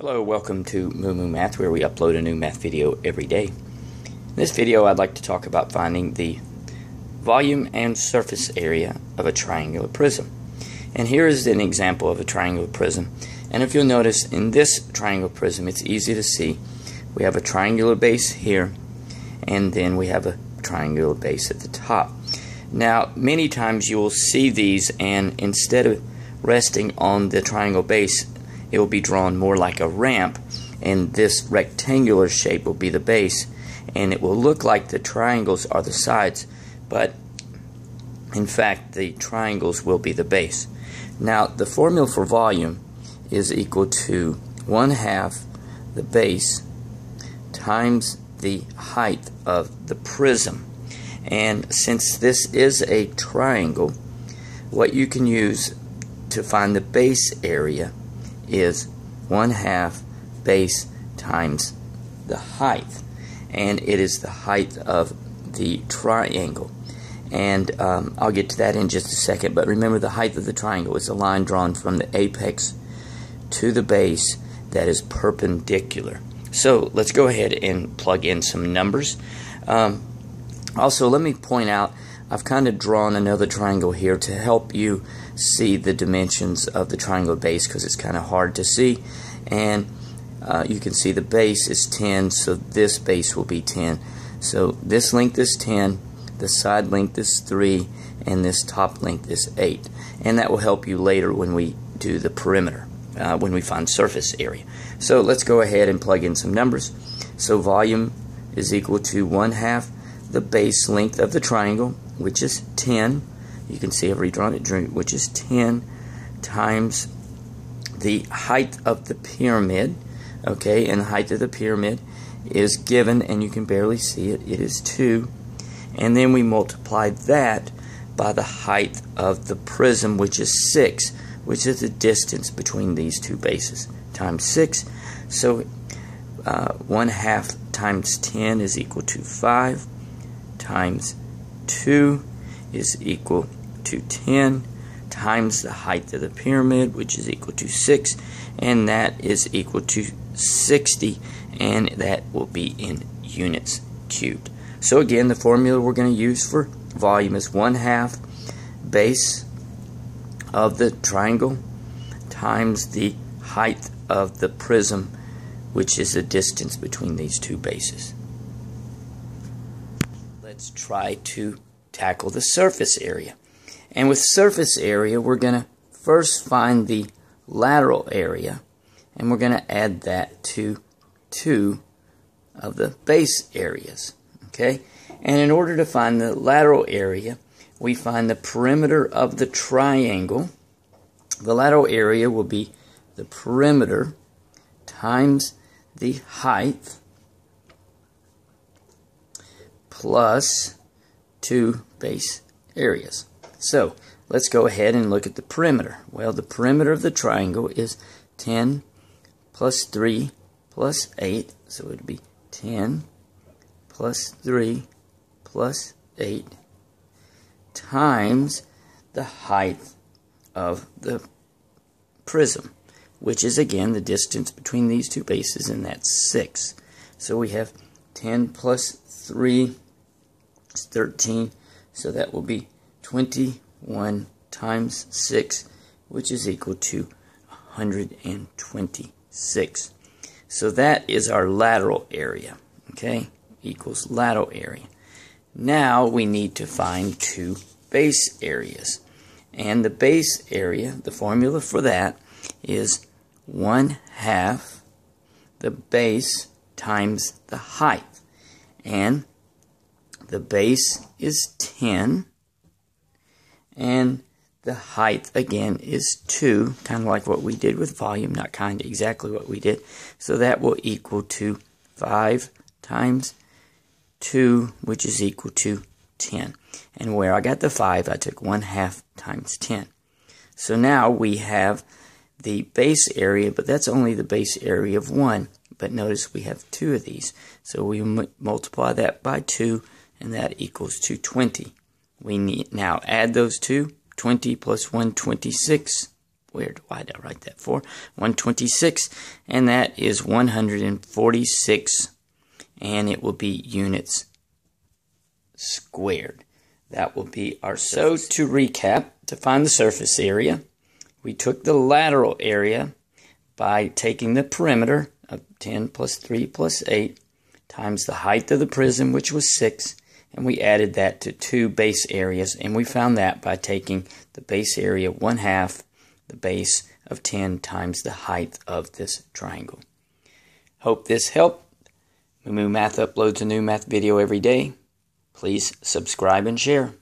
Hello, welcome to Moo Moo Math, where we upload a new math video every day. In this video, I'd like to talk about finding the volume and surface area of a triangular prism. And here is an example of a triangular prism. And if you'll notice, in this triangular prism, it's easy to see. We have a triangular base here, and then we have a triangular base at the top. Now, many times you will see these, and instead of resting on the triangle base, it will be drawn more like a ramp and this rectangular shape will be the base and it will look like the triangles are the sides but in fact the triangles will be the base. Now the formula for volume is equal to one half the base times the height of the prism. And since this is a triangle what you can use to find the base area is 1 half base times the height. And it is the height of the triangle. And um, I'll get to that in just a second. But remember, the height of the triangle is a line drawn from the apex to the base that is perpendicular. So let's go ahead and plug in some numbers. Um, also, let me point out I've kind of drawn another triangle here to help you see the dimensions of the triangle base because it's kind of hard to see. And uh, you can see the base is 10 so this base will be 10 so this length is 10 the side length is 3 and this top length is 8 and that will help you later when we do the perimeter uh, when we find surface area. So let's go ahead and plug in some numbers. So volume is equal to 1 half the base length of the triangle which is 10. You can see I've redrawn it, which is 10 times the height of the pyramid. Okay, and the height of the pyramid is given, and you can barely see it. It is 2. And then we multiply that by the height of the prism, which is 6, which is the distance between these two bases, times 6. So uh, 1 half times 10 is equal to 5 times 2 is equal to 10 times the height of the pyramid, which is equal to 6, and that is equal to 60, and that will be in units cubed. So again, the formula we're going to use for volume is 1 half base of the triangle times the height of the prism, which is the distance between these two bases let's try to tackle the surface area. And with surface area, we're going to first find the lateral area, and we're going to add that to two of the base areas. Okay? And in order to find the lateral area, we find the perimeter of the triangle. The lateral area will be the perimeter times the height plus two base areas. So let's go ahead and look at the perimeter. Well, the perimeter of the triangle is 10 plus 3 plus 8, so it would be 10 plus 3 plus 8 times the height of the prism, which is again the distance between these two bases, and that's 6. So we have 10 plus 3 is 13. So that will be 21 times 6, which is equal to 126. So that is our lateral area. Okay? Equals lateral area. Now we need to find two base areas. And the base area, the formula for that is 1 half the base times the height. And the base is 10 and the height again is 2 kind of like what we did with volume not kind of exactly what we did. So that will equal to 5 times 2 which is equal to 10 and where I got the 5 I took 1 half times 10 so now we have the base area but that's only the base area of 1 but notice we have two of these. So we multiply that by 2 and that equals 220. We need now add those two. 20 plus 126 where did I write that for? 126, and that is 146, and it will be units squared. That will be our so to recap to find the surface area. We took the lateral area by taking the perimeter of 10 plus 3 plus 8 times the height of the prism, which was 6, and we added that to two base areas, and we found that by taking the base area 1 half the base of 10 times the height of this triangle. Hope this helped. Moo Math uploads a new math video every day. Please subscribe and share.